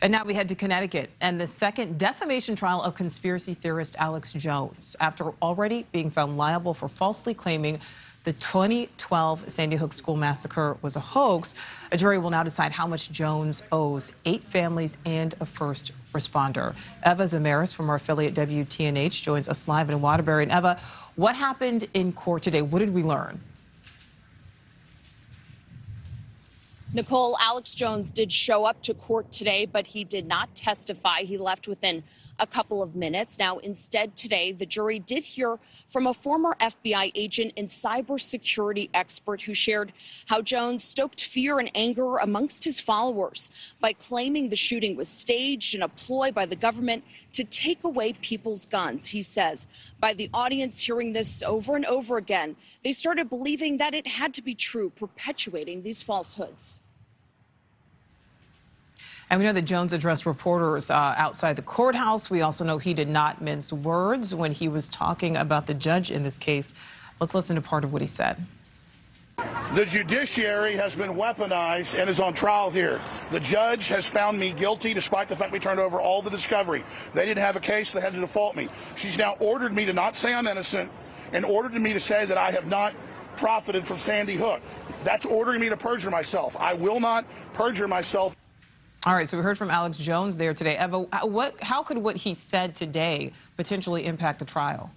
And now we head to Connecticut and the second defamation trial of conspiracy theorist Alex Jones after already being found liable for falsely claiming the 2012 Sandy Hook school massacre was a hoax. A jury will now decide how much Jones owes eight families and a first responder. Eva Zymaris from our affiliate WTNH joins us live in Waterbury. And Eva, what happened in court today? What did we learn? Nichole, Alex Jones did show up to court today, but he did not testify. He left within a couple of minutes. Now, instead, today, the jury did hear from a former FBI agent and cybersecurity expert who shared how Jones stoked fear and anger amongst his followers by claiming the shooting was staged and a ploy by the government to take away people's guns. He says, by the audience hearing this over and over again, they started believing that it had to be true, perpetuating these falsehoods. And we know that Jones addressed reporters uh, outside the courthouse. We also know he did not mince words when he was talking about the judge in this case. Let's listen to part of what he said. The judiciary has been weaponized and is on trial here. The judge has found me guilty despite the fact we turned over all the discovery. They didn't have a case, they had to default me. She's now ordered me to not say I'm innocent and ordered me to say that I have not profited from Sandy Hook. That's ordering me to perjure myself. I will not perjure myself. All right, so we heard from Alex Jones there today. Eva, uh, what, how could what he said today potentially impact the trial?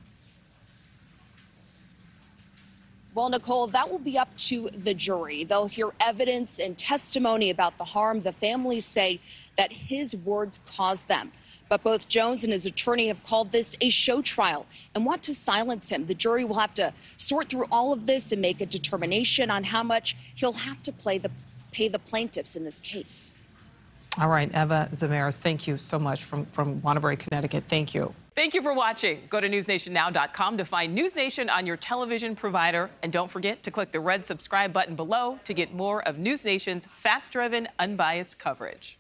Well, Nichole, that will be up to the jury. They'll hear evidence and testimony about the harm the families say that his words caused them. But both Jones and his attorney have called this a show trial and want to silence him. The jury will have to sort through all of this and make a determination on how much he'll have to play the, pay the plaintiffs in this case. All right, Eva Zymaris, thank you so much from, from Waterbury, Connecticut. Thank you. Thank you for watching. Go to newsnationnow.com to find NewsNation on your television provider. And don't forget to click the red subscribe button below to get more of NewsNation's fact driven, unbiased coverage.